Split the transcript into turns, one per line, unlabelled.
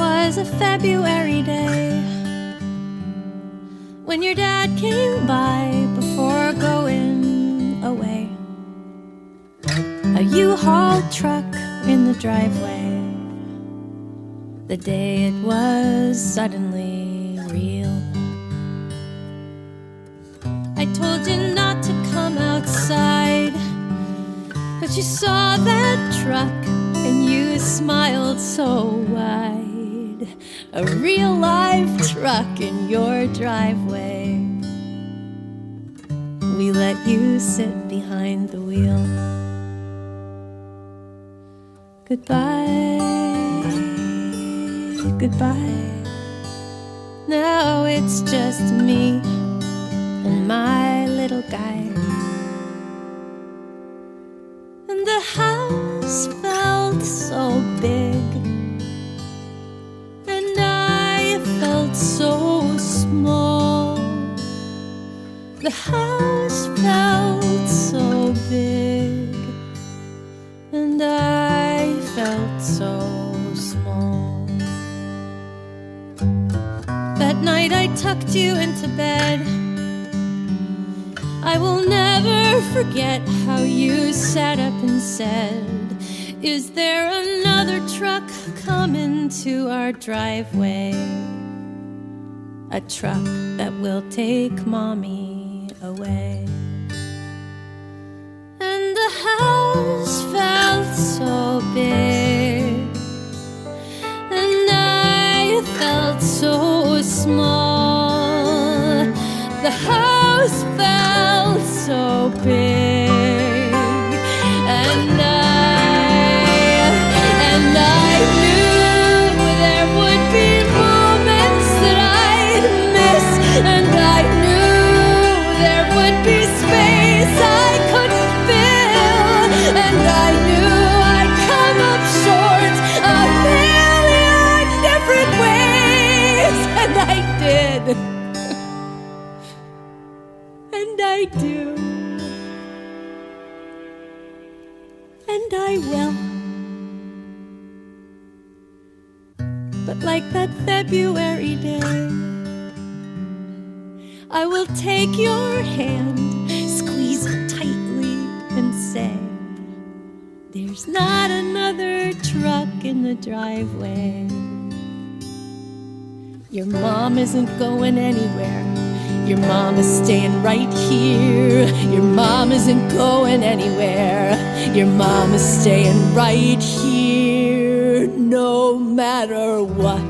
was a February day when your dad came by before going away. A U-Haul truck in the driveway. The day it was suddenly real. I told you not to come outside, but you saw that truck and you smiled so wide. A real live truck in your driveway. We let you sit behind the wheel. Goodbye, goodbye. Now it's just me and my little guy. And the house The house felt so big, and I felt so small. That night I tucked you into bed. I will never forget how you sat up and said, Is there another truck coming to our driveway? A truck that will take mommy away. And the house felt so big, and I felt so small. The house And I do. And I will. But like that February day, I will take your hand, squeeze it tightly, and say, There's not another truck in the driveway. Your mom isn't going anywhere. Your mom is staying right here. Your mom isn't going anywhere. Your mom is staying right here, no matter what.